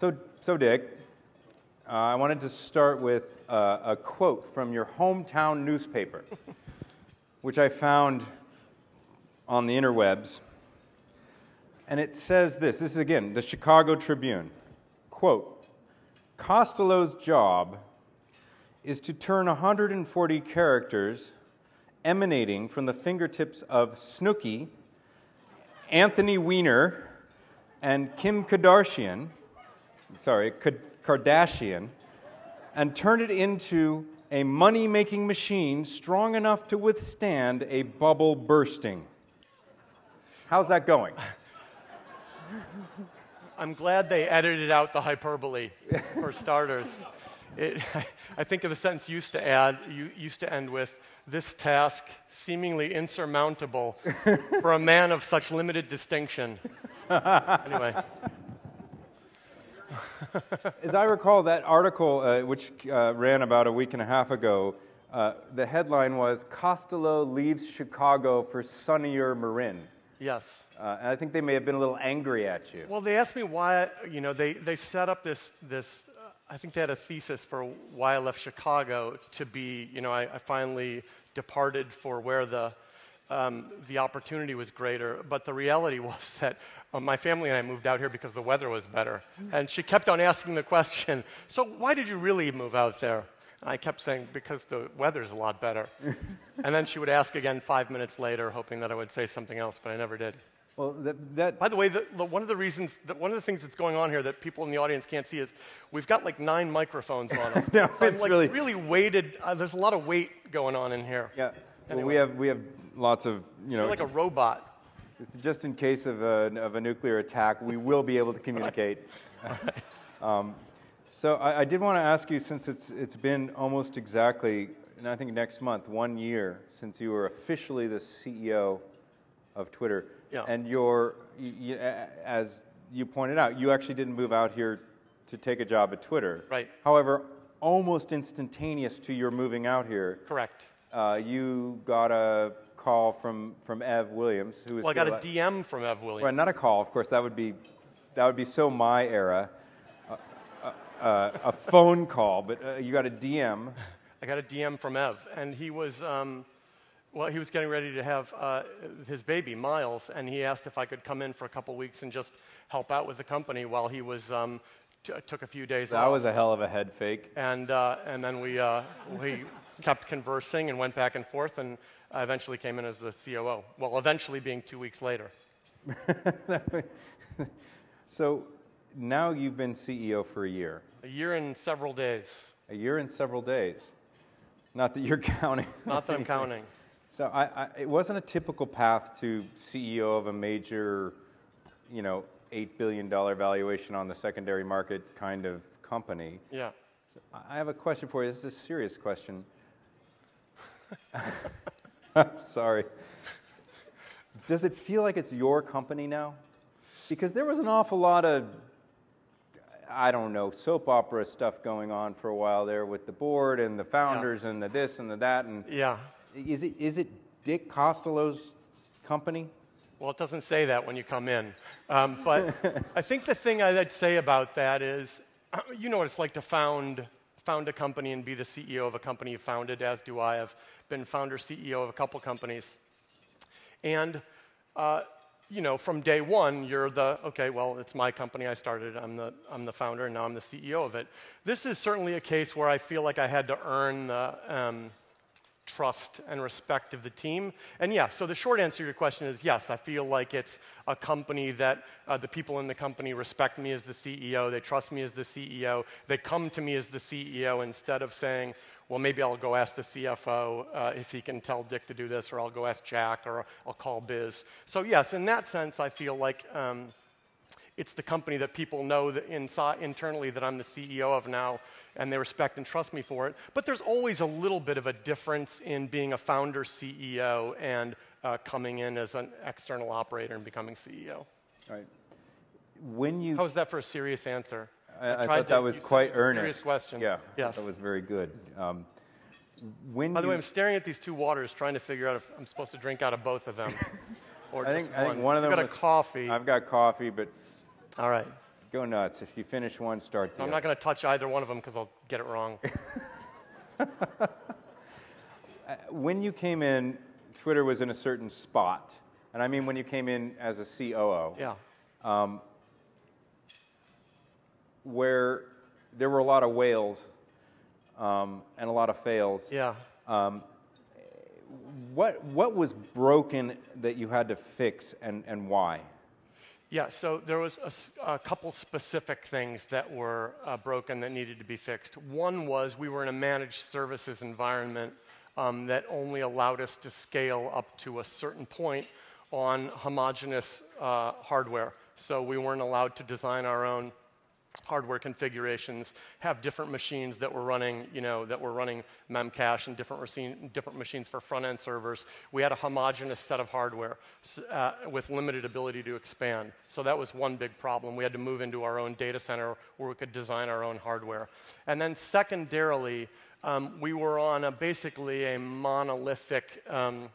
So, so Dick, uh, I wanted to start with uh, a quote from your hometown newspaper, which I found on the interwebs. And it says this this is again the Chicago Tribune. Quote Costolo's job is to turn 140 characters emanating from the fingertips of Snooki, Anthony Weiner, and Kim Kardashian, sorry, Kardashian, and turn it into a money making machine strong enough to withstand a bubble bursting. How's that going? I'm glad they edited out the hyperbole, for starters. It, I think of the sentence used to add, used to end with, this task seemingly insurmountable for a man of such limited distinction. anyway. As I recall, that article, uh, which uh, ran about a week and a half ago, uh, the headline was Costolo leaves Chicago for sunnier Marin. Yes. Uh, and I think they may have been a little angry at you. Well, they asked me why, you know, they, they set up this, this uh, I think they had a thesis for why I left Chicago to be, you know, I, I finally departed for where the, um, the opportunity was greater. But the reality was that uh, my family and I moved out here because the weather was better. And she kept on asking the question, so why did you really move out there? And I kept saying, because the weather's a lot better. and then she would ask again five minutes later, hoping that I would say something else, but I never did. Well, that, that By the way, the, the, one of the reasons, that one of the things that's going on here that people in the audience can't see is we've got like nine microphones on us. no, so it's like really really weighted. Uh, there's a lot of weight going on in here. Yeah. Anyway. Well, we have we have lots of you know. You're like a robot. It's just in case of a, of a nuclear attack, we will be able to communicate. um, so I, I did want to ask you, since it's it's been almost exactly, and I think next month, one year since you were officially the CEO of Twitter. Yeah. And your, you, as you pointed out, you actually didn't move out here to take a job at Twitter. Right. However, almost instantaneous to your moving out here. Correct. Uh, you got a call from, from Ev Williams, who was. Well, I got a DM from Ev Williams. Right, not a call. Of course, that would be, that would be so my era. Uh, uh, uh a phone call, but uh, you got a DM. I got a DM from Ev, and he was. Um, well, he was getting ready to have uh, his baby, Miles, and he asked if I could come in for a couple weeks and just help out with the company while he was um, took a few days that off. That was a hell of a head fake. And uh, and then we uh, we kept conversing and went back and forth, and I eventually came in as the COO. Well, eventually being two weeks later. so now you've been CEO for a year. A year and several days. A year and several days. Not that you're counting. Not that I'm counting. So I, I, it wasn't a typical path to CEO of a major, you know, eight billion dollar valuation on the secondary market kind of company. Yeah. So I have a question for you. This is a serious question. I'm sorry. Does it feel like it's your company now? Because there was an awful lot of, I don't know, soap opera stuff going on for a while there with the board and the founders yeah. and the this and the that. And yeah. Is it, is it Dick Costolo's company? Well, it doesn't say that when you come in. Um, but I think the thing I'd say about that is you know what it's like to found, found a company and be the CEO of a company you founded, as do I. I've been founder CEO of a couple companies. And, uh, you know, from day one, you're the, okay, well, it's my company, I started, I'm the, I'm the founder, and now I'm the CEO of it. This is certainly a case where I feel like I had to earn the, um, trust and respect of the team? And yeah, so the short answer to your question is yes, I feel like it's a company that uh, the people in the company respect me as the CEO, they trust me as the CEO, they come to me as the CEO instead of saying, well, maybe I'll go ask the CFO uh, if he can tell Dick to do this, or I'll go ask Jack, or I'll call Biz. So, yes, in that sense, I feel like um, it's the company that people know that inside, internally that I'm the CEO of now, and they respect and trust me for it. But there's always a little bit of a difference in being a founder CEO and uh, coming in as an external operator and becoming CEO. Right. When you how's that for a serious answer? I, I, I thought that was quite earnest. Serious question. Yeah. Yes. That was very good. Um, when By the way, I'm staring at these two waters, trying to figure out if I'm supposed to drink out of both of them. or I just think, one. I think one of them. I've got was, a coffee. I've got coffee, but all right. Go nuts. If you finish one, start the I'm other. not going to touch either one of them because I'll get it wrong. Uh, when you came in, Twitter was in a certain spot. And I mean when you came in as a COO, yeah. Um, where there were a lot of whales um, and a lot of fails. Yeah. Um, what, what was broken that you had to fix and, and why? Yeah, so there was a couple specific things that were uh, broken that needed to be fixed. One was we were in a managed services environment um, that only allowed us to scale up to a certain point on homogeneous uh, hardware. So we weren't allowed to design our own hardware configurations, have different machines that were running, you know, that were running Memcache and different, different machines for front-end servers. We had a homogeneous set of hardware uh, with limited ability to expand. So that was one big problem. We had to move into our own data center where we could design our own hardware. And then secondarily, um, we were on a, basically a monolithic um,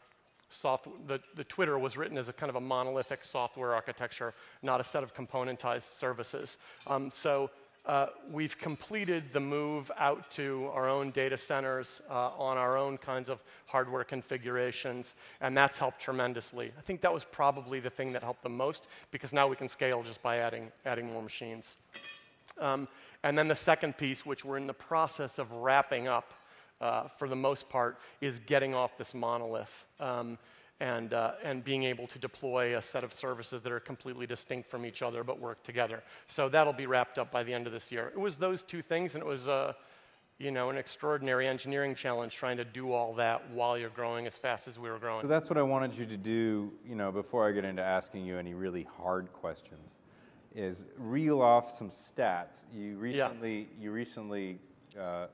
soft, the, the Twitter was written as a kind of a monolithic software architecture, not a set of componentized services. Um, so uh, we've completed the move out to our own data centers uh, on our own kinds of hardware configurations, and that's helped tremendously. I think that was probably the thing that helped the most because now we can scale just by adding, adding more machines. Um, and then the second piece, which we're in the process of wrapping up uh, for the most part, is getting off this monolith um, and, uh, and being able to deploy a set of services that are completely distinct from each other but work together. So that'll be wrapped up by the end of this year. It was those two things, and it was uh, you know, an extraordinary engineering challenge trying to do all that while you're growing as fast as we were growing. So that's what I wanted you to do, you know, before I get into asking you any really hard questions, is reel off some stats. You recently, you recently uh,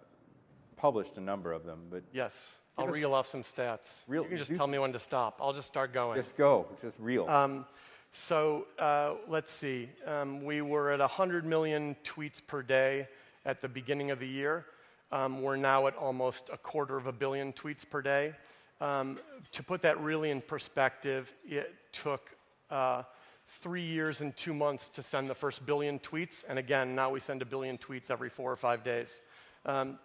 published a number of them, but yes, I'll us- reel off some stats. Reel- you can just tell me when to stop. I'll just start going. just go, just reel. Um, so uh, let's see. Um, we were at 100 million tweets per day at the beginning of the year. Um, we're now at almost a quarter of a billion tweets per day. Um, to put that really in perspective, it took uh, three years and two months to send the first billion tweets. And again, now we send a billion tweets every four or five days. Um,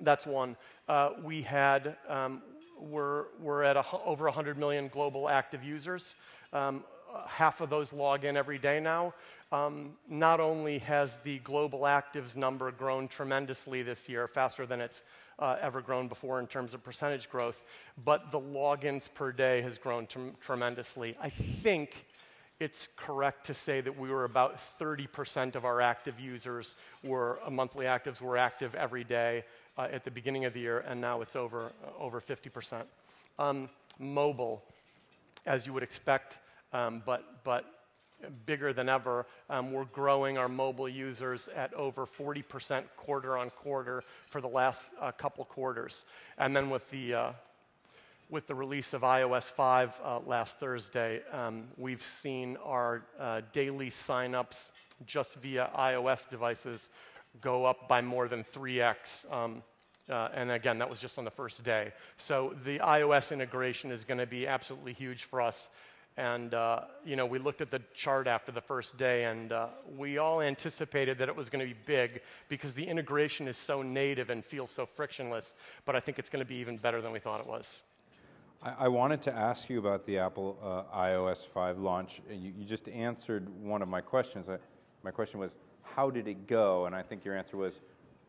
that's one. Uh, we had, um, we're, we're at a, over 100 million global active users. Um, half of those log in every day now. Um, not only has the global actives number grown tremendously this year, faster than it's uh, ever grown before in terms of percentage growth, but the logins per day has grown trem- tremendously. I think it's correct to say that we were about 30% of our active users were uh, monthly actives were active every day uh, at the beginning of the year, and now it's over uh, over 50%. Um, mobile, as you would expect, um, but but bigger than ever. Um, we're growing our mobile users at over 40% quarter on quarter for the last uh, couple quarters, and then with the uh, with the release of iOS 5 uh, last Thursday, um, we've seen our uh, daily signups just via iOS devices go up by more than 3x. Um, uh, and again, that was just on the first day. So the iOS integration is going to be absolutely huge for us. And uh, you know, we looked at the chart after the first day, and uh, we all anticipated that it was going to be big because the integration is so native and feels so frictionless. But I think it's going to be even better than we thought it was. I, I wanted to ask you about the Apple uh, iOS 5 launch. Uh, You, you just answered one of my questions. I, my question was, how did it go? And I think your answer was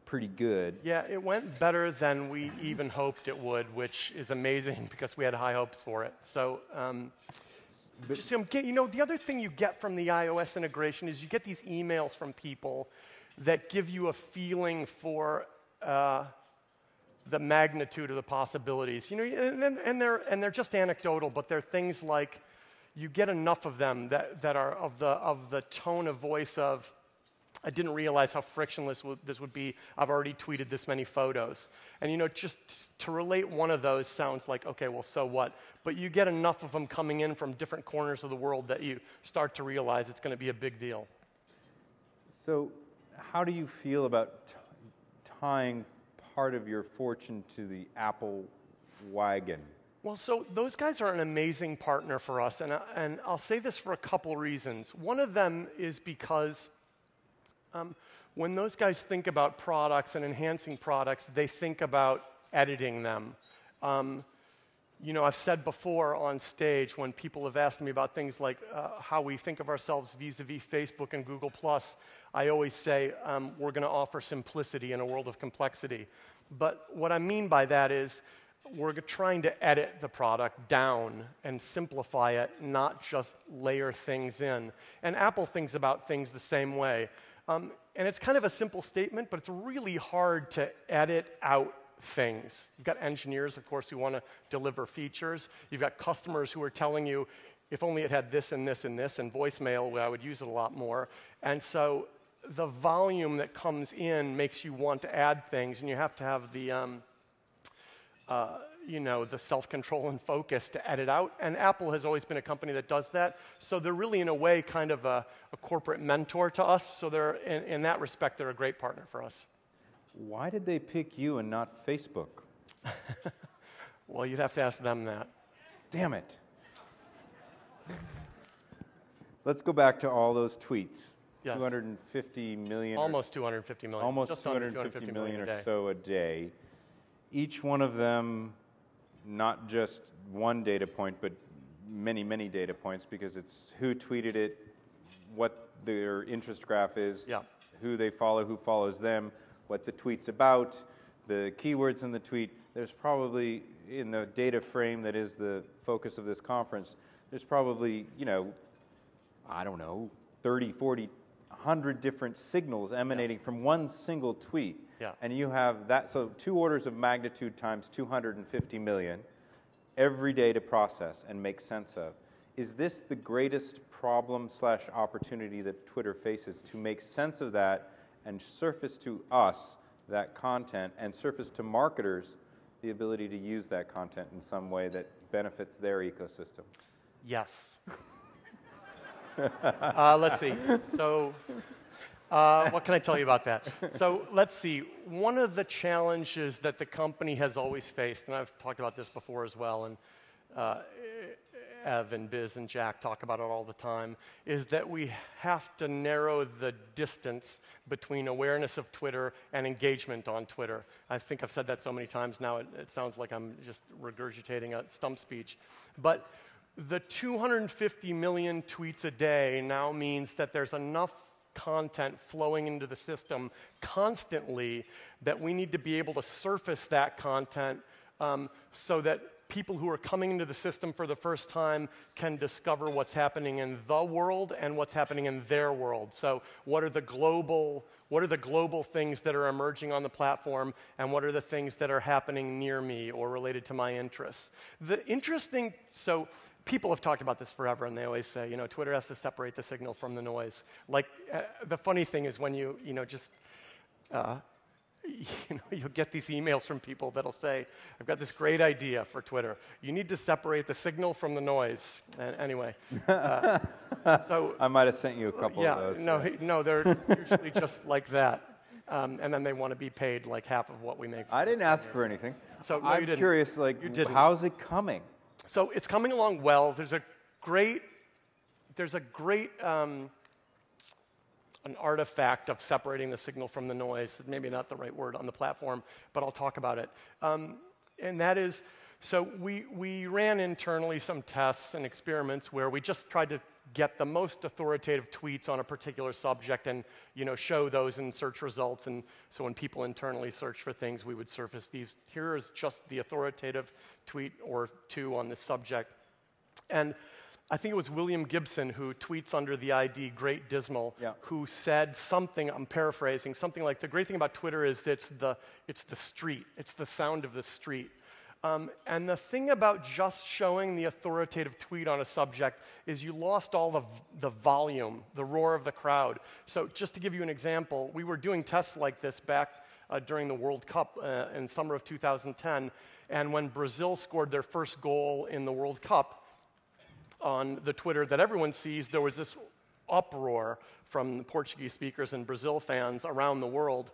pretty good. Yeah, it went better than we even hoped it would, which is amazing because we had high hopes for it. So, um, just, um, get, you know, the other thing you get from the iOS integration is you get these emails from people that give you a feeling for uh, the magnitude of the possibilities. You know, and, and, and, they're, and they're just anecdotal, but they're things like you get enough of them that, that are of the, of the tone of voice of, I didn't realize how frictionless this would be. I've already tweeted this many photos. And you know, just to relate one of those sounds like, okay, well, so what? But you get enough of them coming in from different corners of the world that you start to realize it's going to be a big deal. So, how do you feel about t- tying part of your fortune to the Apple wagon? Well, so those guys are an amazing partner for us, and, I, and I'll say this for a couple reasons. One of them is because Um, when those guys think about products and enhancing products, they think about editing them. Um, you know, I've said before on stage when people have asked me about things like uh, how we think of ourselves vis-a-vis Facebook and Google Plus, I always say um, we're going to offer simplicity in a world of complexity. But what I mean by that is we're trying to edit the product down and simplify it, not just layer things in. And Apple thinks about things the same way. Um, and it's kind of a simple statement, but it's really hard to edit out things. You've got engineers, of course, who want to deliver features. You've got customers who are telling you, if only it had this and this and this, and voicemail, well, I would use it a lot more. And so the volume that comes in makes you want to add things, and you have to have the, um, uh, you know, the self-control and focus to edit out. And Apple has always been a company that does that. So they're really, in a way, kind of a, a corporate mentor to us. So they're, in, in that respect, they're a great partner for us. Why did they pick you and not Facebook? well, you'd have to ask them that. Damn it. Let's go back to all those tweets. Yes. 250 million. Almost 250 million. Almost Just 250 million, million or so a day. Each one of them, not just one data point, but many, many data points because it's who tweeted it, what their interest graph is, yeah. who they follow, who follows them, what the tweet's about, the keywords in the tweet. There's probably, in the data frame that is the focus of this conference, there's probably, you know, I don't know, 30, 40, 100 different signals emanating yeah. from one single tweet. Yeah. And you have that, so two orders of magnitude times 250 million every day to process and make sense of. Is this the greatest problem slash opportunity that Twitter faces to make sense of that and surface to us that content and surface to marketers the ability to use that content in some way that benefits their ecosystem? Yes. uh, let's see. So, uh, what can I tell you about that? So, let's see. One of the challenges that the company has always faced, and I've talked about this before as well, and uh, Ev and Biz and Jack talk about it all the time, is that we have to narrow the distance between awareness of Twitter and engagement on Twitter. I think I've said that so many times now, it, it sounds like I'm just regurgitating a stump speech. But the 250 million tweets a day now means that there's enough content flowing into the system constantly that we need to be able to surface that content um, so that people who are coming into the system for the first time can discover what's happening in the world and what's happening in their world. So, what are the global what are the global things that are emerging on the platform and what are the things that are happening near me or related to my interests? The interesting so people have talked about this forever and they always say, you know, Twitter has to separate the signal from the noise. Like uh, the funny thing is when you, you know, just uh, you know, you'll get these emails from people that'll say, I've got this great idea for Twitter. You need to separate the signal from the noise. And anyway, uh, so. I might have sent you a couple yeah, of those. No, no, they're usually just like that. Um, and then they want to be paid like half of what we make. I didn't ask for anything. So no, I'm curious, like, how's it coming? So it's coming along well. There's a great, there's a great um, an artifact of separating the signal from the noise. Maybe not the right word on the platform, but I'll talk about it. Um, and that is, so we, we ran internally some tests and experiments where we just tried to get the most authoritative tweets on a particular subject and you know show those in search results and so when people internally search for things we would surface these here is just the authoritative tweet or two on this subject and I think it was William Gibson who tweets under the ID Great Dismal, yeah. who said something, I'm paraphrasing, something like the great thing about Twitter is it's the, it's the street, it's the sound of the street. Um, and the thing about just showing the authoritative tweet on a subject is you lost all the, the volume, the roar of the crowd. So, just to give you an example, we were doing tests like this back uh, during the World Cup uh, in summer of 2010. And when Brazil scored their first goal in the World Cup, on the Twitter that everyone sees, there was this uproar from Portuguese speakers and Brazil fans around the world.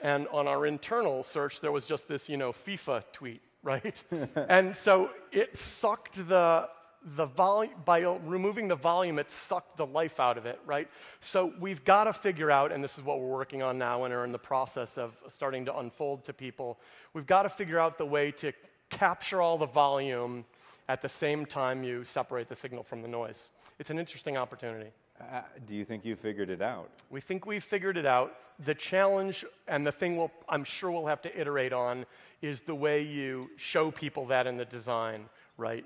And on our internal search, there was just this, you know, FIFA tweet, right? and so it sucked the the volume, by removing the volume, it sucked the life out of it, right? So we've got to figure out, and this is what we're working on now and are in the process of starting to unfold to people. We've got to figure out the way to capture all the volume at the same time you separate the signal from the noise. It's an interesting opportunity. Uh, do you think you figured it out? We think we've figured it out. The challenge and the thing we'll, I'm sure we'll have to iterate on is the way you show people that in the design, right?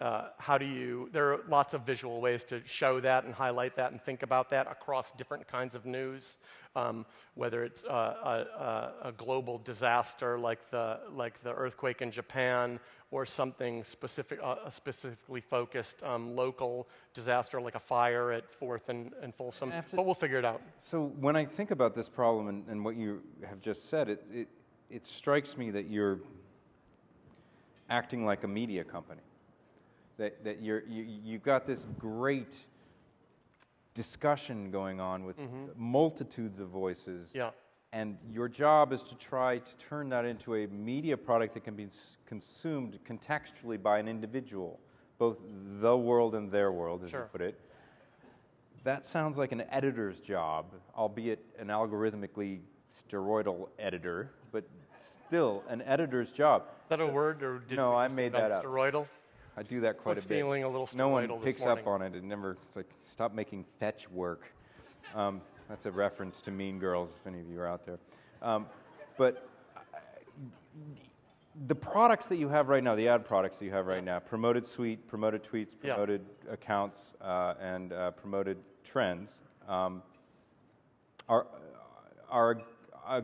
Uh, how do you, there are lots of visual ways to show that and highlight that and think about that across different kinds of news, um, whether it's a, a, a, global disaster like the, like the earthquake in Japan or something specific, uh, specifically focused um, local disaster like a fire at Fourth and, and Folsom. To, but we'll figure it out. So when I think about this problem and, and what you have just said, it, it, it strikes me that you're acting like a media company that, that you're, you, you've got this great discussion going on with mm-hmm. multitudes of voices. Yeah. And your job is to try to turn that into a media product that can be consumed contextually by an individual, both the world and their world, as sure. you put it. That sounds like an editor's job, albeit an algorithmically steroidal editor, but still an editor's job. Is that a word, or did no? I made that up. Steroidal. I do that quite was a bit. feeling a little No one picks up on it. It never. It's like stop making fetch work. Um, that's a reference to Mean Girls, if any of you are out there. Um, but the products that you have right now, the ad products that you have right now, promoted suite, promoted tweets, promoted yeah. accounts, uh, and uh, promoted trends, um, are are a, a,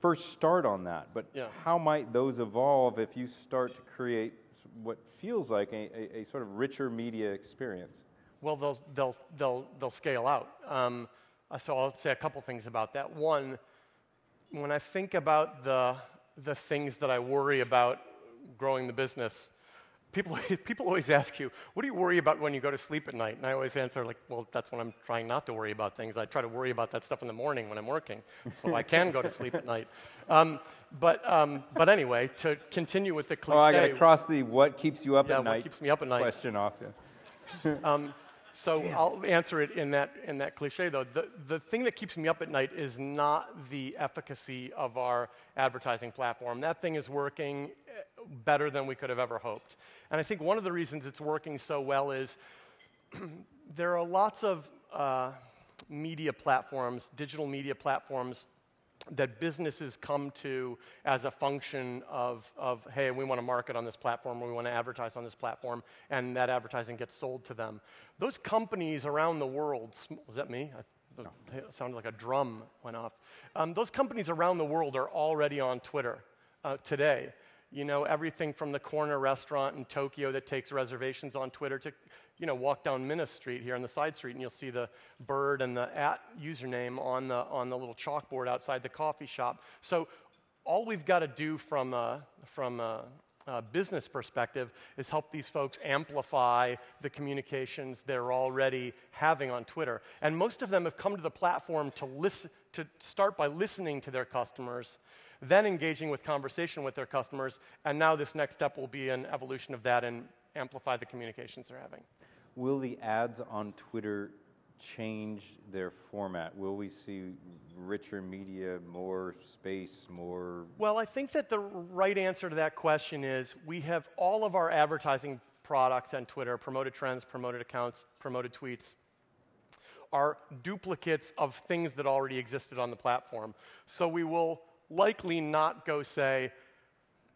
first start on that. But yeah. how might those evolve if you start to create what feels like a, a, a, sort of richer media experience? Well, they'll, they'll, they'll, they'll scale out. Um, so I'll say a couple things about that. One, when I think about the, the things that I worry about growing the business, people, people always ask you, what do you worry about when you go to sleep at night? And I always answer, like, well, that's when I'm trying not to worry about things. I try to worry about that stuff in the morning when I'm working, so I can go to sleep at night. Um, but, um, but anyway, to continue with the cliche. Oh, I got to cross the what keeps you up yeah, at night what keeps me up at night. question off. Yeah. um, so Damn. I'll answer it in that, in that cliche, though. The, the thing that keeps me up at night is not the efficacy of our advertising platform. That thing is working better than we could have ever hoped. And I think one of the reasons it's working so well is there are lots of uh, media platforms, digital media platforms, that businesses come to as a function of, of, hey, we want to market on this platform, or we want to advertise on this platform, and that advertising gets sold to them. Those companies around the world, was that me? I, no. It sounded like a drum went off. Um, those companies around the world are already on Twitter uh, today. You know, everything from the corner restaurant in Tokyo that takes reservations on Twitter to, you know, walk down Minna Street here on the side street and you'll see the bird and the at username on the, on the little chalkboard outside the coffee shop. So all we've got to do from a, from a, a business perspective is help these folks amplify the communications they're already having on Twitter. And most of them have come to the platform to, listen, to start by listening to their customers then engaging with conversation with their customers, and now this next step will be an evolution of that and amplify the communications they're having. Will the ads on Twitter change their format? Will we see richer media, more space, more? Well, I think that the right answer to that question is we have all of our advertising products on Twitter, promoted trends, promoted accounts, promoted tweets, are duplicates of things that already existed on the platform. So we will likely not go say,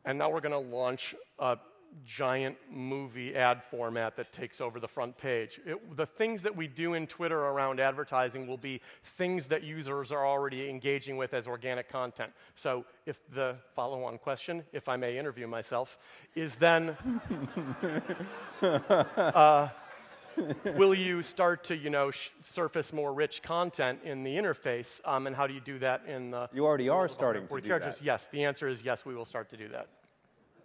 and now we're going to launch a giant movie ad format that takes over the front page. It, the things that we do in Twitter around advertising will be things that users are already engaging with as organic content. So if the follow-on question, if I may interview myself, is then, uh, will you start to, you know, surface more rich content in the interface? Um, and how do you do that in the? You already are starting to do characters? that. Yes, the answer is yes. We will start to do that.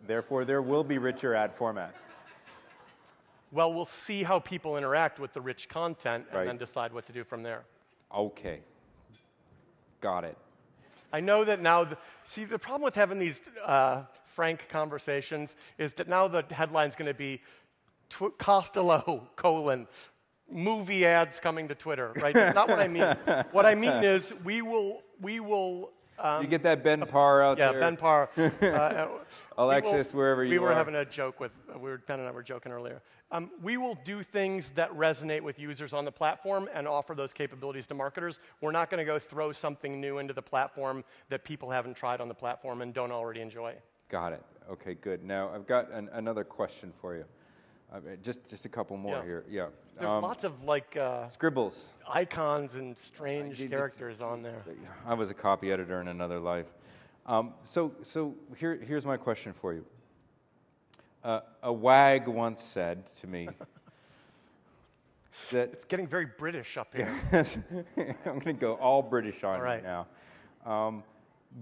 Therefore, there will be richer ad formats. Well, we'll see how people interact with the rich content and right. then decide what to do from there. Okay. Got it. I know that now, the, see, the problem with having these uh, frank conversations is that now the headline's going to be tw- Costolo colon movie ads coming to Twitter, right? That's not what I mean. what I mean is we will we will. Um, you get that Ben Parr out yeah, there. Ben Parr. Uh, we Alexis, will- wherever you We were are. having a joke with, uh, we were, Ben and I were joking earlier. Um, we will do things that resonate with users on the platform and offer those capabilities to marketers. We're not going to go throw something new into the platform that people haven't tried on the platform and don't already enjoy. Got it. Okay, good. Now I've got an, another question for you. Uh, just just a couple more Yeah. here. Yeah. There's Um, lots of like uh, scribbles. icons and strange characters on there. I was a copy editor in another life. Um, so, so here, here's my question for you. Uh, a wag once said to me that It's getting very British up here. I'm going to go all British on All right. you now. Um,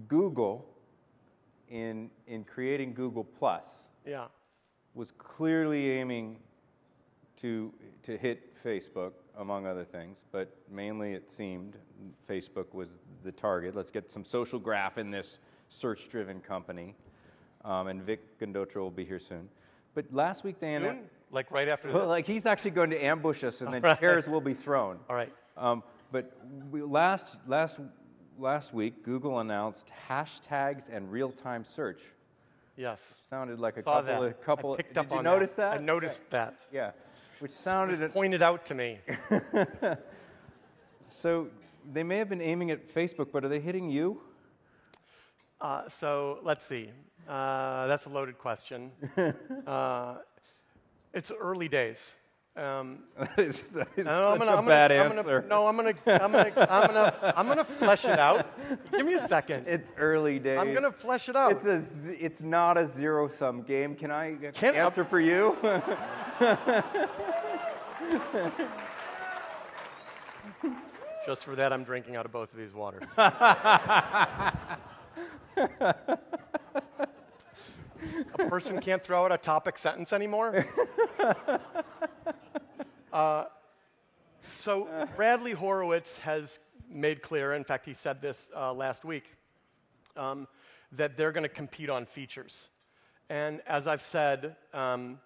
Google, in in creating Google Plus, Yeah. Was clearly aiming to to hit Facebook, among other things, but mainly it seemed Facebook was the target. Let's get some social graph in this search-driven company, um, and Vic Gundotra will be here soon. But last week they announced. Like right after Well, this? like he's actually going to ambush us, and then Right. chairs will be thrown. All right. Um, but we, last last last week, Google announced hashtags and real-time search. Yes. Sounded like a Saw couple that. of couple. I picked did up you on notice that? I noticed that. Yeah, which It sounded. was pointed out to me. so they may have been aiming at Facebook, but are they hitting you? Uh, so let's see. Uh, that's a loaded question. uh, it's early days. Um, that is, that is I'm such gonna, a I'm bad gonna, I'm answer. gonna, no, I'm gonna, I'm gonna, I'm gonna, I'm gonna flesh it out. Give me a second. It's early days. I'm gonna flesh it out. It's a. It's not a zero-sum game. Can I Can- answer for you? Just for that, I'm drinking out of both of these waters. a person can't throw out a topic sentence anymore. Uh, so Bradley Horowitz has made clear, in fact, he said this uh, last week, um, that they're going to compete on features. And as I've said, um,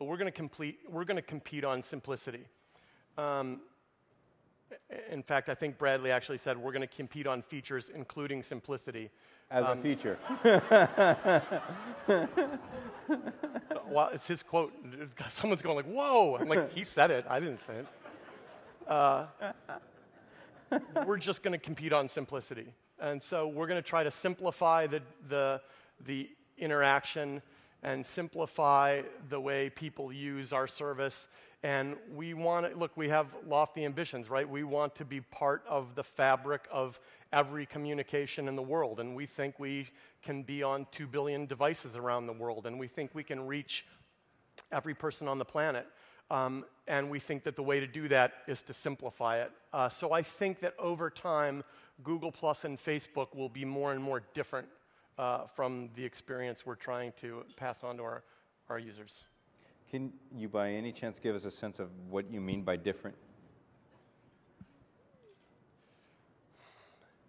we're going to complete, we're going to compete on simplicity. Um, in fact, I think Bradley actually said we're going to compete on features, including simplicity. As Um, a feature. Well, it's his quote. Someone's going like, "Whoa!" I'm like, "He said it. I didn't say it." Uh, we're just going to compete on simplicity, and so we're going to try to simplify the the the interaction and simplify the way people use our service. And we want to look. We have lofty ambitions, right? We want to be part of the fabric of every communication in the world, and we think we can be on two billion devices around the world, and we think we can reach every person on the planet. Um, and we think that the way to do that is to simplify it. Uh, so I think that over time, Google Plus and Facebook will be more and more different uh, from the experience we're trying to pass on to our, our users. Can you, by any chance, give us a sense of what you mean by different?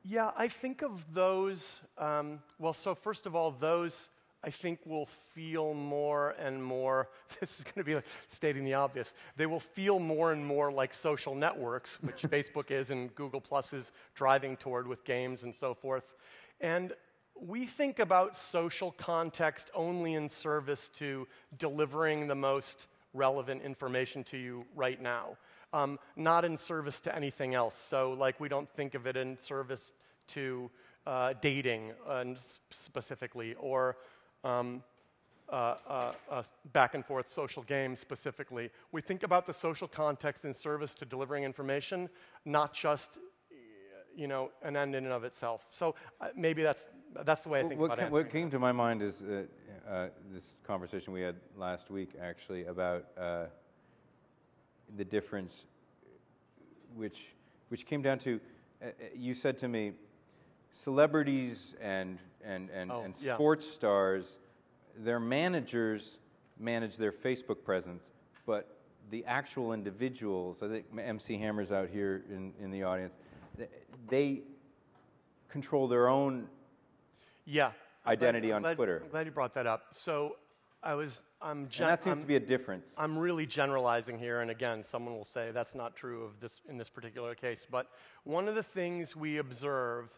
Yeah, I think of those. Um, well, so first of all, those I think will feel more and more. This is going to be like stating the obvious. They will feel more and more like social networks, which Facebook is and Google Plus is driving toward with games and so forth. And we think about social context only in service to delivering the most relevant information to you right now um, not in service to anything else. So, like, we don't think of it in service to uh, dating uh, specifically or um, uh, uh, uh, back and forth social games specifically. We think about the social context in service to delivering information, not just you know, an end in and of itself. So uh, maybe that's, that's the way I think what, about what came to my mind is uh, uh, this conversation we had last week, actually, about uh, the difference, which, which came down to uh, uh, you said to me, celebrities and, and, and, Oh, and yeah. sports stars, their managers manage their Facebook presence, but the actual individuals, I think MC Hammer's out here in, in the audience, they control their own Yeah. I'm glad- identity I'm on glad- Twitter. I'm glad you brought that up. So I was, I'm, gen- and that seems I'm, to be a difference. I'm really generalizing here, and again, someone will say that's not true of this in this particular case. But one of the things we observe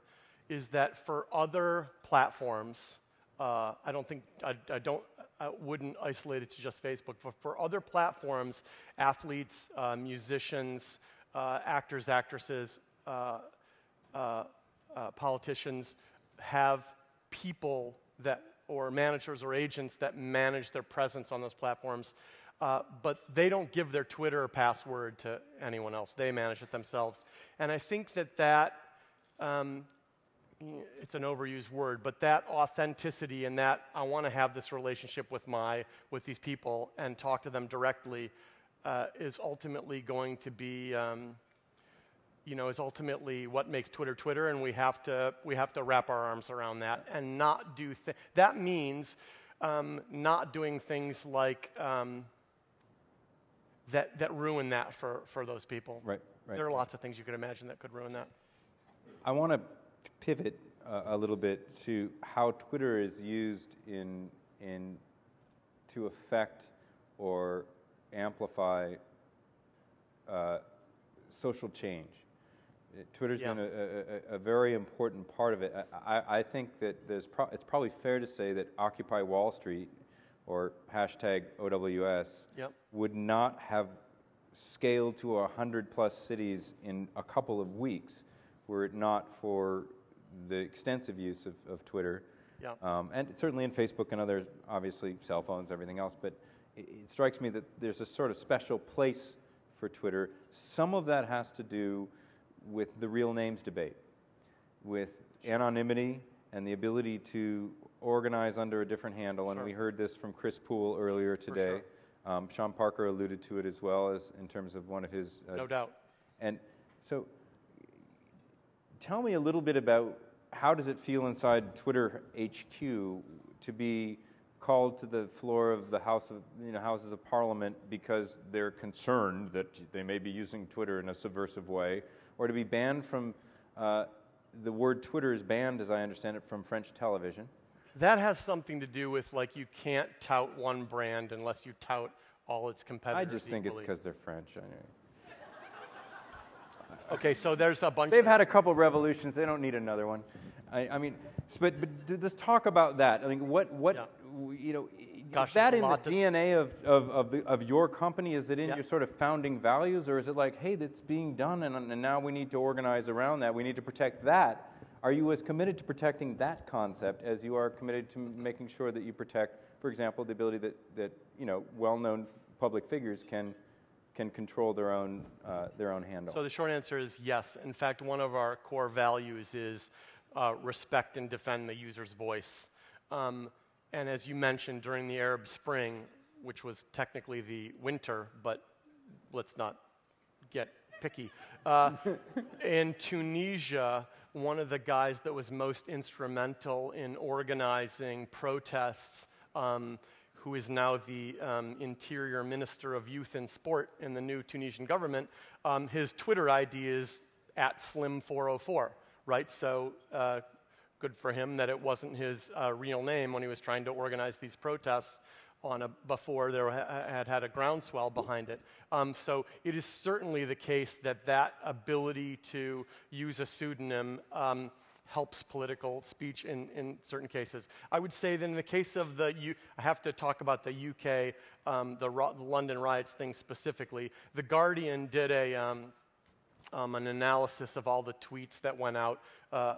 is that for other platforms, uh, I don't think I, I don't I wouldn't isolate it to just Facebook, but for other platforms, athletes, uh, musicians, uh, actors, actresses, uh, uh, uh, politicians have people that or managers or agents that manage their presence on those platforms. Uh, but they don't give their Twitter password to anyone else. They manage it themselves. And I think that that, um, it's an overused word, but that authenticity and that I want to have this relationship with my, with these people and talk to them directly uh, is ultimately going to be, um, you know, is ultimately what makes Twitter Twitter, and we have to we have to wrap our arms around that and not do th- that means um, not doing things like um, that that ruin that for for those people. Right, right. There are lots of things you could imagine that could ruin that. I want to pivot uh, a little bit to how Twitter is used in in to affect or amplify uh, social change. Twitter's yeah. been a, a, a, very important part of it. I, I think that there's pro- it's probably fair to say that Occupy Wall Street or hashtag OWS yep. would not have scaled to 100 plus cities in a couple of weeks were it not for the extensive use of, of Twitter. Yep. Um, and certainly in Facebook and other, obviously, cell phones, everything else. But it, it strikes me that there's a sort of special place for Twitter. Some of that has to do with the real names debate, with anonymity and the ability to organize under a different handle. And sure. we heard this from Chris Poole earlier today. Sure. Um, Sean Parker alluded to it as well as in terms of one of his. Uh, no doubt. And so, tell me a little bit about how does it feel inside Twitter HQ to be called to the floor of the House of you know Houses of Parliament because they're concerned that they may be using Twitter in a subversive way, or to be banned from uh, the word Twitter is banned, as I understand it, from French television. That has something to do with like you can't tout one brand unless you tout all its competitors. I just think it's because they're French. Anyway. okay, so there's a bunch. They've had a couple revolutions. They don't need another one. I, I mean, but, but let's talk about that. I mean, what what yeah. you know Gosh, is that in the DNA of, of, of, the, of, your company? Is it in yeah. your sort of founding values? Or is it like, hey, that's being done and, and now we need to organize around that? We need to protect that. Are you as committed to protecting that concept as you are committed to making sure that you protect, for example, the ability that, that you know, well-known public figures can, can control their own, uh, their own handle? So the short answer is yes. In fact, one of our core values is uh, respect and defend the user's voice. Um, and as you mentioned, during the Arab Spring, which was technically the winter, but let's not get picky. Uh, in Tunisia, one of the guys that was most instrumental in organizing protests, um, who is now the um, Interior Minister of Youth and Sport in the new Tunisian government, um, his Twitter ID is at Slim404, right? So uh, good for him that it wasn't his uh, real name when he was trying to organize these protests on a, before there ha- had had a groundswell behind it. Um, so it is certainly the case that that ability to use a pseudonym um, helps political speech in, in certain cases. I would say that in the case of the, U- I have to talk about the UK, um, the, the, London riots thing specifically. The Guardian did a, um, um, an analysis of all the tweets that went out. Uh,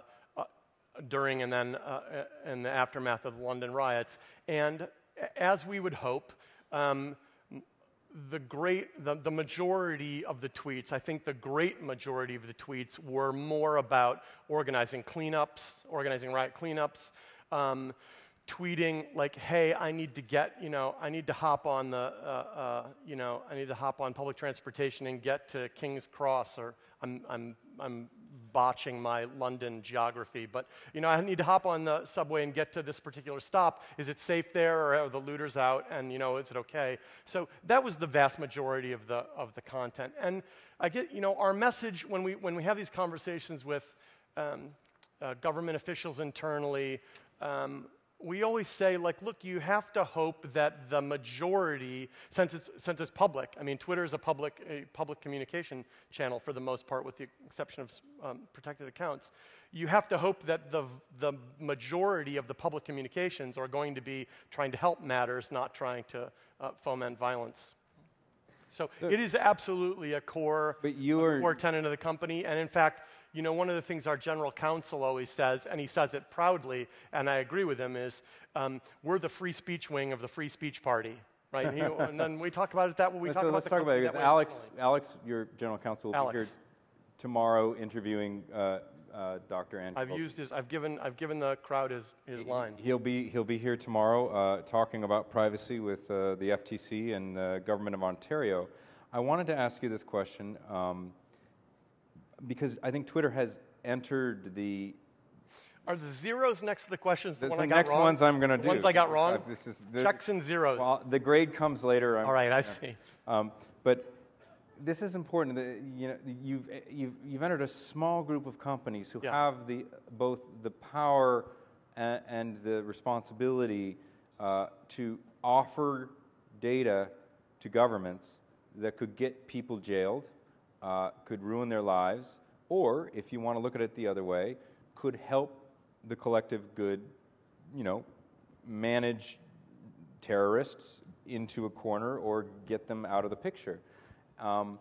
during and then uh, in the aftermath of the London riots. And as we would hope, um, the great, the, the, majority of the tweets, I think the great majority of the tweets were more about organizing cleanups, organizing riot cleanups, um, tweeting like, "Hey, I need to get, you know, I need to hop on the, uh, uh, you know, I need to hop on public transportation and get to King's Cross, or I'm, I'm, I'm botching my London geography, but you know, I need to hop on the subway and get to this particular stop. Is it safe there, or are the looters out? And you know, is it okay? So that was the vast majority of the of the content. And I get, you know, our message when we when we have these conversations with um, uh, government officials internally. Um, we always say, like, look, you have to hope that the majority, since it's, since it's public, I mean, Twitter is a public, a public communication channel for the most part, with the exception of um, protected accounts. You have to hope that the, the majority of the public communications are going to be trying to help matters, not trying to uh, foment violence. So it is absolutely a core, But you are- core tenet of the company. And in fact, you know, one of the things our general counsel always says, and he says it proudly, and I agree with him, is um, we're the free speech wing of the free speech party, right? And, and then we talk about it that way. We talk so about let's the talk about it because that way Alex. Alex, your general counsel, will be here tomorrow interviewing uh, uh, Dr. Andrew. I've used his, I've given, I've given the crowd his, his line. He'll be he'll be here tomorrow uh, talking about privacy with uh, the FTC and the government of Ontario. I wanted to ask you this question um, because I think Twitter has entered the Are the zeros next to the questions the, the, one the I got next wrong? ones I'm going to The do. ones I got Uh, wrong? this is the, Checks and zeros. Well, the grade comes later. I'm- All right, I see. Um, but this is important. That, you know, you've, you've, you've entered a small group of companies who Yeah. have the, both the power and, and the responsibility uh, to offer data to governments that could get people jailed, uh, could ruin their lives, or if you want to look at it the other way, could help the collective good, you know, manage terrorists into a corner or get them out of the picture. Um,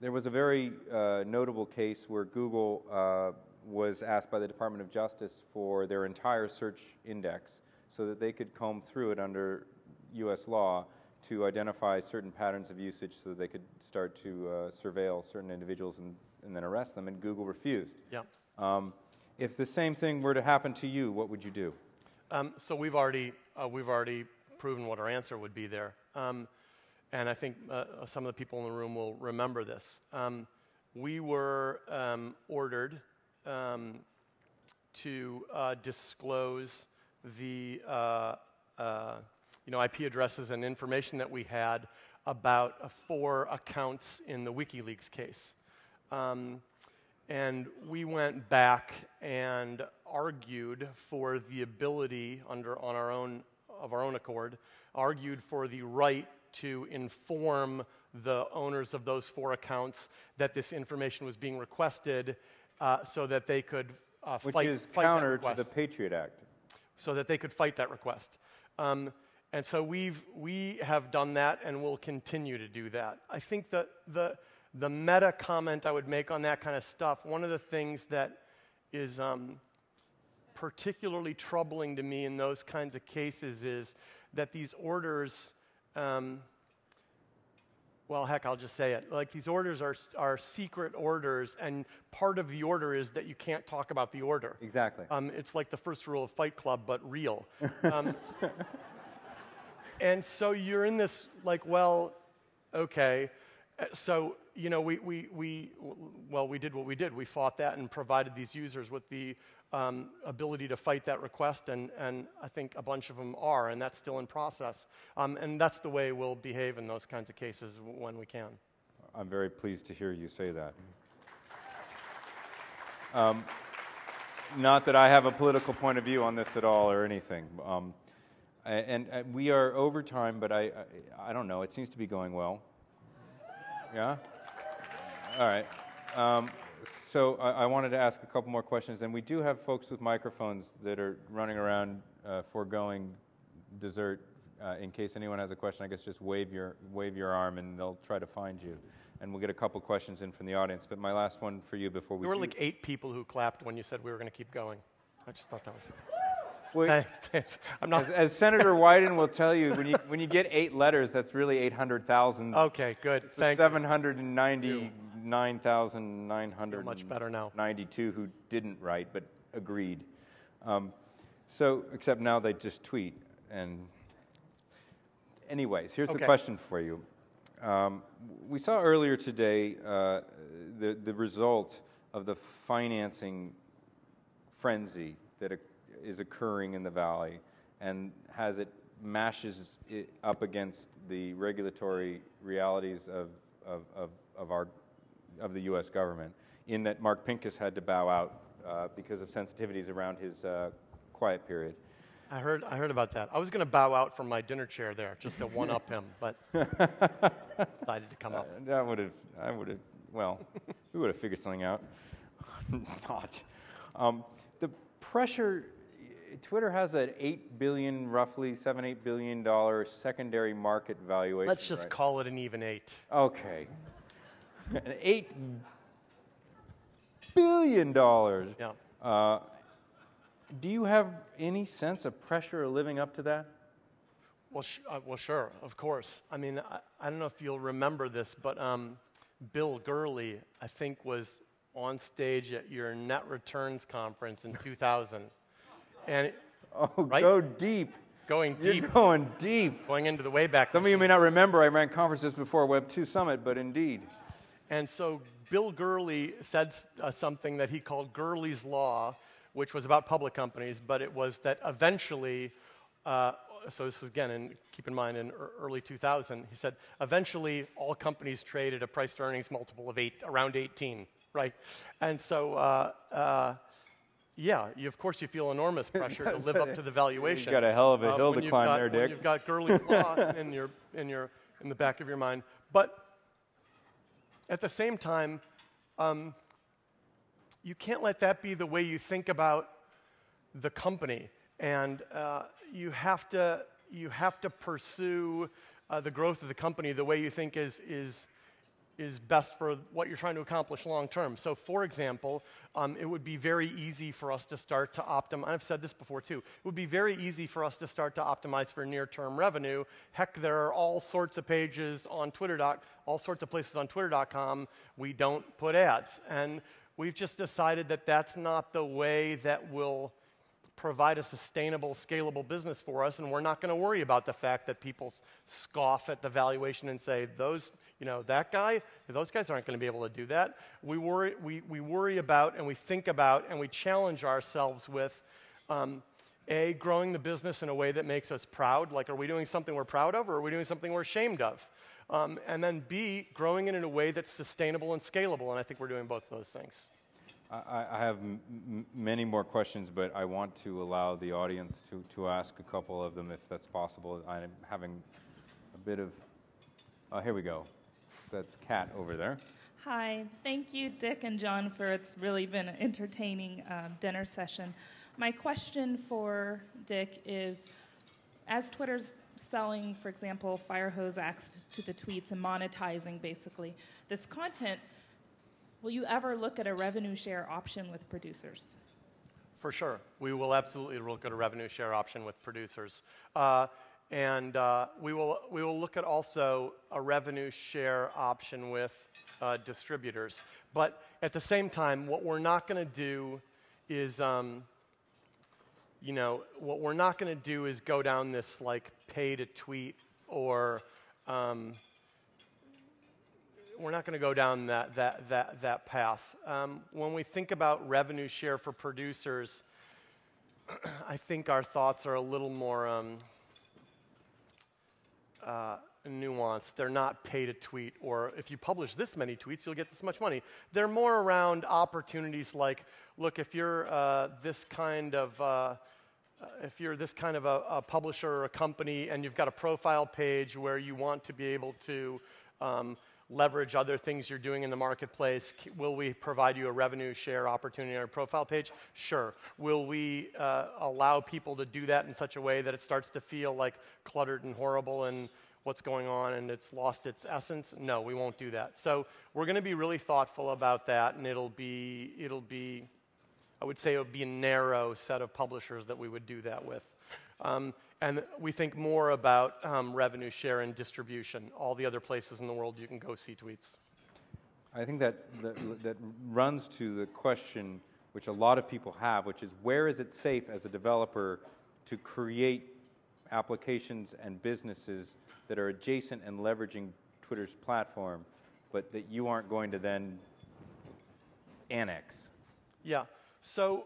there was a very uh, notable case where Google uh, was asked by the Department of Justice for their entire search index so that they could comb through it under US law to identify certain patterns of usage so they could start to uh, surveil certain individuals and, and then arrest them, and Google refused. Yeah. Um, if the same thing were to happen to you, what would you do? Um, so we've already, uh, we've already proven what our answer would be there. Um, and I think uh, some of the people in the room will remember this. Um, we were um, ordered um, to uh, disclose the uh, uh, you know, IP addresses and information that we had about uh, four accounts in the WikiLeaks case. Um, and we went back and argued for the ability, under on our own of our own accord, argued for the right to inform the owners of those four accounts that this information was being requested, uh, so that they could uh, Which fight, is fight counter to the Patriot Act. so that they could fight that request. Um, and so we've, we have done that and will continue to do that. I think that the, the meta comment I would make on that kind of stuff, one of the things that is um, particularly troubling to me in those kinds of cases is that these orders, um, well, heck, I'll just say it. Like these orders are, are secret orders, and part of the order is that you can't talk about the order. Exactly. Um, it's like the first rule of Fight Club, but real. And so you're in this, like, well, okay. Uh, So, you know, we, we, we, well, we did what we did. We fought that and provided these users with the um, ability to fight that request, and, and I think a bunch of them are, and that's still in process. Um, and that's the way we'll behave in those kinds of cases when we can. I'm very pleased to hear you say that. Um, not that I have a political point of view on this at all or anything. Um, a- and, uh, we are over time, but I, I, I don't know. It seems to be going well. Yeah? All right. Um, so I, I wanted to ask a couple more questions, and we do have folks with microphones that are running around uh, foregoing dessert. Uh, in case anyone has a question, I guess just wave your wave your arm, and they'll try to find you. And we'll get a couple questions in from the audience. But my last one for you before we. There were do- like eight people who clapped when you said we were going to keep going. I just thought that was. Well, I'm not. as, as Senator Wyden will tell you, when you when you get eight letters, that's really eight hundred thousand. Okay, good. Thank you. Seven hundred and ninety-nine thousand nine hundred. much better now. Ninety-two who didn't write but agreed. Um, so, except now they just tweet. And, anyways, here's the question for you. Um, we saw earlier today uh, the the result of the financing frenzy that is occurring in the valley, and has it mashes it up against the regulatory realities of, of, of, of our of the U.S. government. In that Mark Pincus had to bow out uh, because of sensitivities around his uh, quiet period. I heard, I heard about that. I was going to bow out from my dinner chair there just to one up him, but decided to come up. Uh, that would have, I would have, well, we would have figured something out. Not. Um, the pressure, Twitter has an eight billion, roughly seven, eight billion dollar secondary market valuation. Let's just right? call it an even eight. Okay. an eight billion dollars. Yeah. Uh, do you have any sense of pressure of living up to that? Well, sh- uh, well, sure, of course. I mean, I, I don't know if you'll remember this, but um, Bill Gurley, I think, was on stage at your net returns conference in 2000, and it- Oh, Right? go deep. going deep. You're deep, going deep. going into the way back. Some of you may not remember I ran conferences before Web 2 Summit, but indeed. And so Bill Gurley said uh, something that he called Gurley's Law, which was about public companies, but it was that eventually, uh, so this is again, and keep in mind in early 2000, he said, eventually all companies trade at a price to earnings multiple of eight, around 18, right? And so, uh, uh, yeah, you, of course you feel enormous pressure to live up to the valuation. You've got a hell of a uh, hill to you've climb got- there, Dick. You've got Gurley's Law in, your, in, your, in the back of your mind. But at the same time, um, you can't let that be the way you think about the company. And uh, you, have to, you have to pursue uh, the growth of the company the way you think is, is, is best for what you're trying to accomplish long term. So, for example, um, it would be very easy for us to start to optimize. I've said this before too. It would be very easy for us to start to optimize for near term revenue. Heck, there are all sorts of pages on Twitter. Doc, all sorts of places on Twitter.com we don't put ads. And we've just decided that that's not the way that will provide a sustainable, scalable business for us, and we're not going to worry about the fact that people scoff at the valuation and say, those, you know, that guy, those guys aren't going to be able to do that. We worry, we, we worry about and we think about and we challenge ourselves with, um, A, growing the business in a way that makes us proud. Like, are we doing something we're proud of, or are we doing something we're ashamed of? Um, and then B, growing it in a way that's sustainable and scalable, and I think we're doing both of those things. I, I have many more questions, but I want to allow the audience to, to ask a couple of them if that's possible. I'm having a bit of. Oh, here we go. That's Kat over there. Hi, thank you, Dick and John, for it's really been an entertaining um, dinner session. My question for Dick is as Twitter's selling, for example, Firehose access to the tweets and monetizing basically this content, will you ever look at a revenue share option with producers? For sure. We will absolutely look at a revenue share option with producers. Uh, and uh, we, will, we will look at also a revenue share option with uh, distributors. But at the same time, what we're not going to do is, um, you know, what we're not going to do is go down this like pay to tweet or um, we're not going to go down that, that, that, that path. Um, when we think about revenue share for producers, I think our thoughts are a little more um, uh, nuanced. They're not pay to tweet, or if you publish this many tweets, you'll get this much money. They're more around opportunities like, look, if you're uh, this kind of uh, uh, if you're this kind of a, a publisher or a company and you've got a profile page where you want to be able to um, leverage other things you're doing in the marketplace, will we provide you a revenue share opportunity on our profile page? Sure. Will we uh, allow people to do that in such a way that it starts to feel like cluttered and horrible and what's going on and it's lost its essence? No, we won't do that. So we're going to be really thoughtful about that, and it'll be it'll be I would say it would be a narrow set of publishers that we would do that with. Um, and we think more about um, revenue share and distribution, all the other places in the world you can go see tweets. I think that, that, that runs to the question which a lot of people have, which is where is it safe as a developer to create applications and businesses that are adjacent and leveraging Twitter's platform, but that you aren't going to then annex? Yeah. So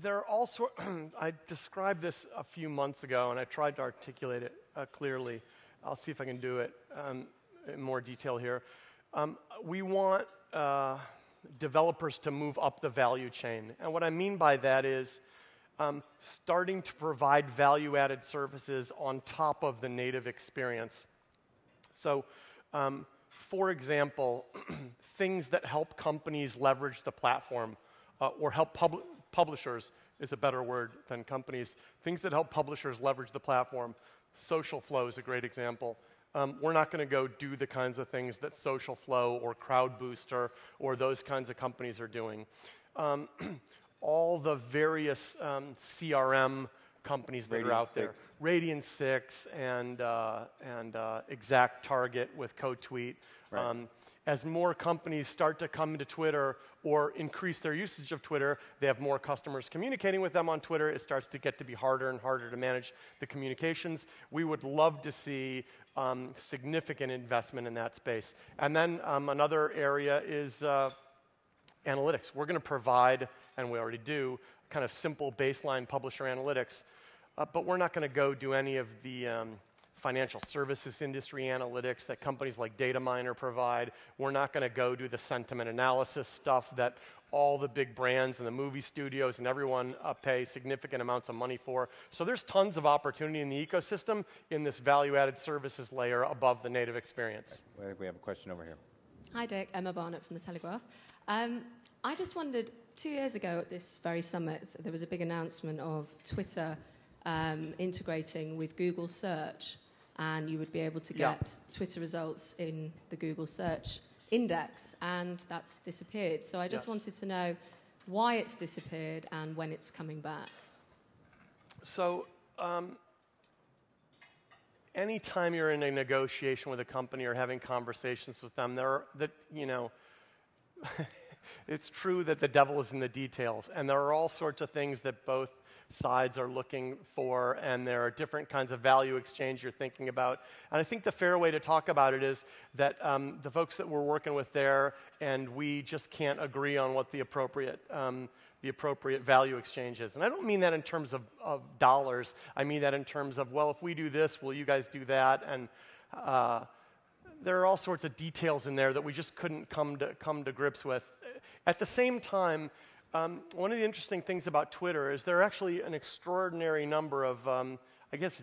there are all sorts. I described this a few months ago, and I tried to articulate it uh, clearly. I'll see if I can do it um, in more detail here. Um, we want uh, developers to move up the value chain, and what I mean by that is. um, starting to provide value added services on top of the native experience. So, um, for example, things that help companies leverage the platform uh, or help pub- publishers is a better word than companies. Things that help publishers leverage the platform. Social Flow is a great example. Um, we're not going to go do the kinds of things that Social Flow or Crowd Booster or those kinds of companies are doing. Um, all the various um, CRM companies that are out there, 6. Radian6 and uh, and uh, Exact Target with CoTweet. Right. As more companies start to come into Twitter or increase their usage of Twitter, they have more customers communicating with them on Twitter. It starts to get to be harder and harder to manage the communications. We would love to see um, significant investment in that space. And then um, another area is uh, analytics. We're going to provide, and we already do, kind of simple baseline publisher analytics, uh, but we're not going to go do any of the um, financial services industry analytics that companies like Dataminr provide. We're not going to go do the sentiment analysis stuff that all the big brands and the movie studios and everyone uh, pay significant amounts of money for. So there's tons of opportunity in the ecosystem in this value-added services layer above the native experience. I think we have a question over here. Hi, Dick. Emma Barnett from The Telegraph. Um, I just wondered, two years ago at this very summit, there was a big announcement of Twitter um, integrating with Google Search, and you would be able to Yeah. get Twitter results in the Google Search index, and that's disappeared. So I just Yes. wanted to know why it's disappeared and when it's coming back. So, um, anytime you're in a negotiation with a company or having conversations with them, there are that you know, it's true that the devil is in the details, and there are all sorts of things that both sides are looking for, and there are different kinds of value exchange you're thinking about. And I think the fair way to talk about it is that um, the folks that we're working with there, and we just can't agree on what the appropriate. Um, the appropriate value exchange is. And I don't mean that in terms of, of dollars. I mean that in terms of, well, if we do this, will you guys do that? And uh, there are all sorts of details in there that we just couldn't come to, come to grips with. At the same time, um, one of the interesting things about Twitter is there are actually an extraordinary number of, um, I guess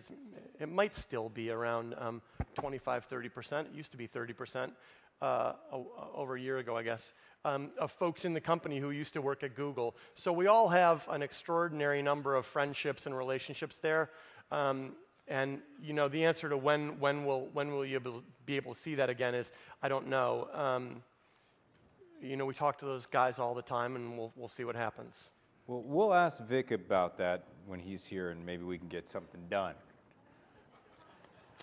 it might still be around um, 25, 30%. It used to be 30% uh, over a year ago, I guess, um, of folks in the company who used to work at Google. So we all have an extraordinary number of friendships and relationships there. Um, and you know, the answer to when when will when will you be able to see that again is I don't know. You know, we talk to those guys all the time, and we'll we'll see what happens. Well, we'll ask Vic about that when he's here, and maybe we can get something done.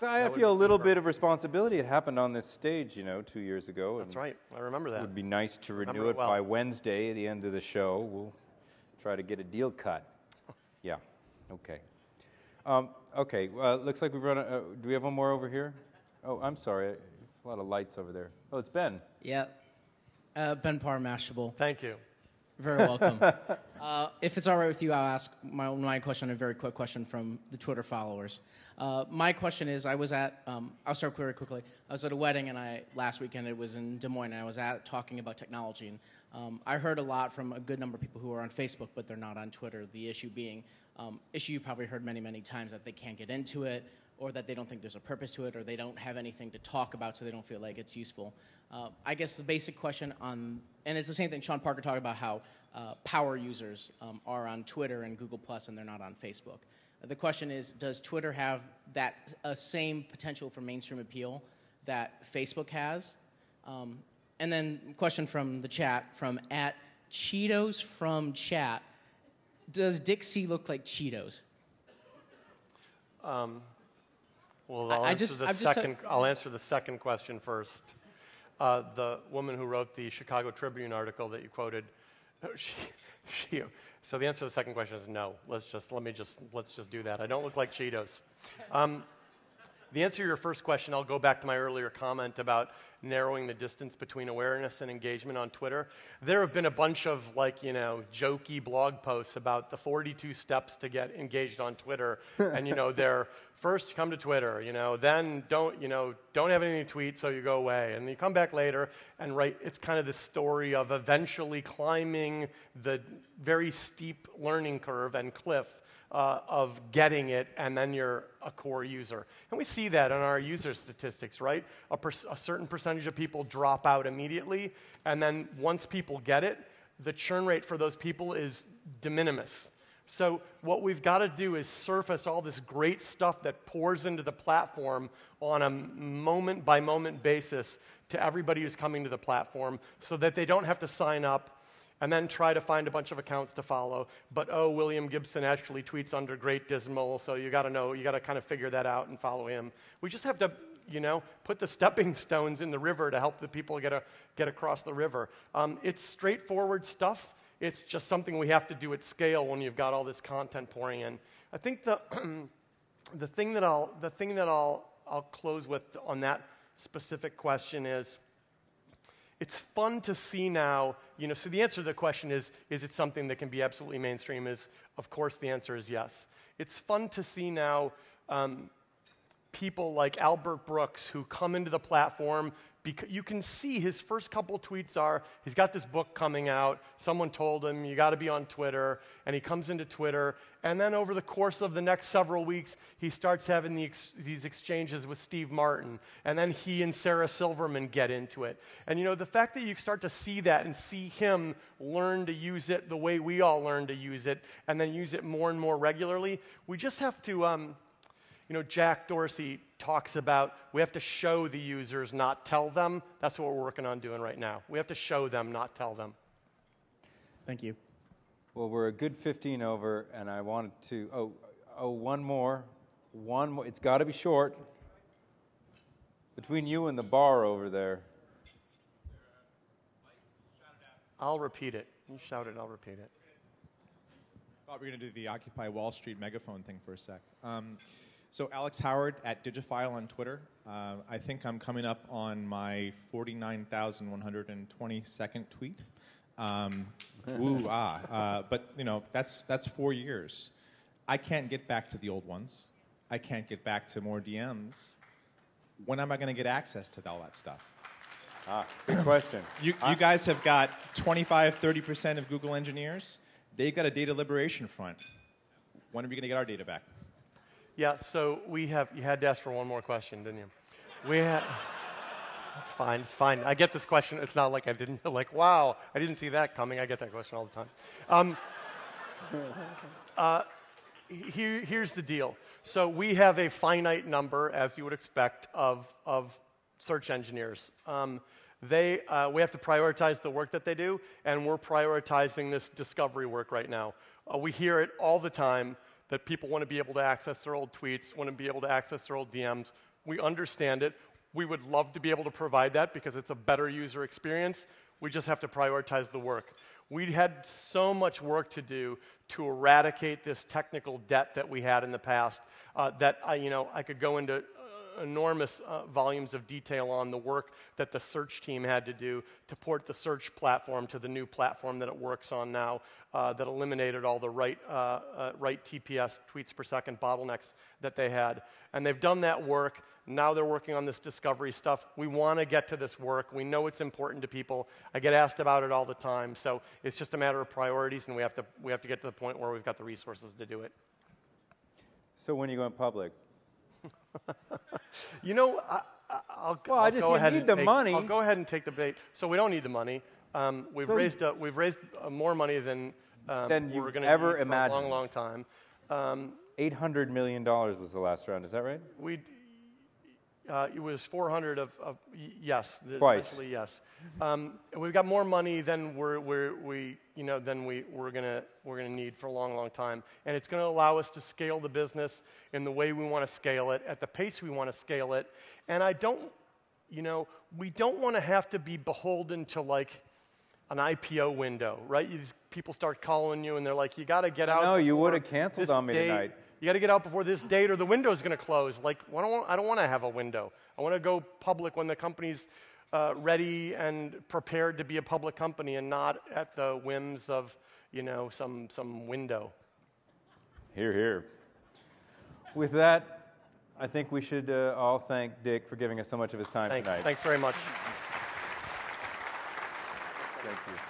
So I feel a little bit of responsibility. It happened on this stage, you know, two years ago. That's right. I remember that. It would be nice to renew it it well. by Wednesday at the end of the show. We'll try to get a deal cut. Yeah. Okay. Um, okay. Uh, looks like we've run. A, uh, do we have one more over here? Oh, I'm sorry. It's a lot of lights over there. Oh, it's Ben. Yeah. Uh, ben Parr, Mashable. Thank you. Very welcome. uh, if it's all right with you, I'll ask my, my question, a very quick question from the Twitter followers. Uh, my question is, I was at, um, I'll start very quickly. I was at a wedding, and I last weekend it was in Des Moines, and I was at talking about technology, and um, I heard a lot from a good number of people who are on Facebook, but they're not on Twitter. The issue being, um, issue you probably heard many, many times that they can't get into it, or that they don't think there's a purpose to it, or they don't have anything to talk about, so they don't feel like it's useful. Uh, I guess the basic question on, and it's the same thing Sean Parker talked about how uh, power users um, are on Twitter and Google Plus, and they're not on Facebook. The question is, does Twitter have that uh, same potential for mainstream appeal that Facebook has? Um, and then question from the chat from at Cheetos from chat. Does Dixie look like Cheetos? Well, I'll I answer just- the I've just- second. I'll answer the second question first. Uh, the woman who wrote the Chicago Tribune article that you quoted, she, she. So the answer to the second question is no. Let's just let me just let's just do that. I don't look like Cheetos. Um, the answer to your first question, I'll go back to my earlier comment about narrowing the distance between awareness and engagement on Twitter. There have been a bunch of like, you know, jokey blog posts about the 42 steps to get engaged on Twitter. and, you know, they're first come to Twitter, you know, then don't, you know, don't have anything to tweet, so you go away. And you come back later and write, it's kind of the story of eventually climbing the very steep learning curve and cliff uh, of getting it, and then you're a core user. And we see that in our user statistics, right? A, a certain percentage of people drop out immediately, and then once people get it, the churn rate for those people is de minimis. So, what we've got to do is surface all this great stuff that pours into the platform on a moment by moment basis to everybody who's coming to the platform so that they don't have to sign up and then try to find a bunch of accounts to follow. But oh, William Gibson actually tweets under Great Dismal, so you got to know, you got to kind of figure that out and follow him. We just have to, you know, put the stepping stones in the river to help the people get, a, get across the river. Um, it's straightforward stuff. It's just something we have to do at scale when you've got all this content pouring in. I think the, the thing that I'll, the thing that I'll, I'll close with on that specific question is it's fun to see now, you know, so the answer to the question is, is it something that can be absolutely mainstream? Is, of course, the answer is yes. It's fun to see now um, people like Albert Brooks who come into the platform because you can see his first couple tweets are he's got this book coming out. Someone told him, you got to be on Twitter. And he comes into Twitter. And then over the course of the next several weeks, he starts having the ex- these exchanges with Steve Martin. And then he and Sarah Silverman get into it. And you know, the fact that you start to see that and see him learn to use it the way we all learn to use it, and then use it more and more regularly, we just have to. Um, you know, Jack Dorsey talks about we have to show the users, not tell them. That's what we're working on doing right now. We have to show them, not tell them. Thank you. Well, we're a good 15 over, and I wanted to. Oh, oh, one more. One more. It's got to be short. Between you and the bar over there. I'll repeat it. You shout it, I'll repeat it. I thought we were going to do the Occupy Wall Street megaphone thing for a sec. Um, so Alex Howard at Digiphile on Twitter. Uh, I think I'm coming up on my 49,122nd tweet. Um, ooh ah! Uh, but you know that's that's four years. I can't get back to the old ones. I can't get back to more DMs. When am I going to get access to all that stuff? Ah, good question. You, you guys have got 25, 30% of Google engineers. They've got a data liberation front. When are we going to get our data back? Yeah, so we have, you had to ask for one more question, didn't you? We had, it's fine, it's fine. I get this question. It's not like I didn't, like, wow, I didn't see that coming. I get that question all the time. Um, uh, here, here's the deal. So we have a finite number, as you would expect, of, of search engineers. Um, they, uh, we have to prioritize the work that they do, and we're prioritizing this discovery work right now. Uh, we hear it all the time that people want to be able to access their old tweets, want to be able to access their old DMs. We understand it. We would love to be able to provide that because it's a better user experience. We just have to prioritize the work. We had so much work to do to eradicate this technical debt that we had in the past uh, that I, you know, I could go into enormous uh, volumes of detail on the work that the search team had to do to port the search platform to the new platform that it works on now uh, that eliminated all the write, uh, uh write TPS tweets per second bottlenecks that they had. And they've done that work. Now they're working on this discovery stuff. We want to get to this work. We know it's important to people. I get asked about it all the time. So it's just a matter of priorities, and we have to, we have to get to the point where we've got the resources to do it. So when are you going public? you know, I, will well, I'll I just go ahead need and the take, money. I'll go ahead and take the bait. So we don't need the money. Um, we've, so raised, uh, we've raised uh, more money than, um, than we're going to ever for a long, long time. Um, $800 million was the last round. Is that right? We, uh, it was 400 of, of yes, Twice. yes. Um, we've got more money than we're, we're, we, you know, than we, we're gonna we're gonna need for a long, long time, and it's going to allow us to scale the business in the way we want to scale it, at the pace we want to scale it. And I don't, you know, we don't want to have to be beholden to like an IPO window, right? You, people start calling you, and they're like, "You got to get out." No, you would have canceled on me date. tonight. You got to get out before this date or the window's going to close. Like, I don't want, I don't want to have a window. I want to go public when the company's uh, ready and prepared to be a public company and not at the whims of, you know, some, some window. Here, here. With that, I think we should uh, all thank Dick for giving us so much of his time Thanks, tonight. thanks very much. Thank you.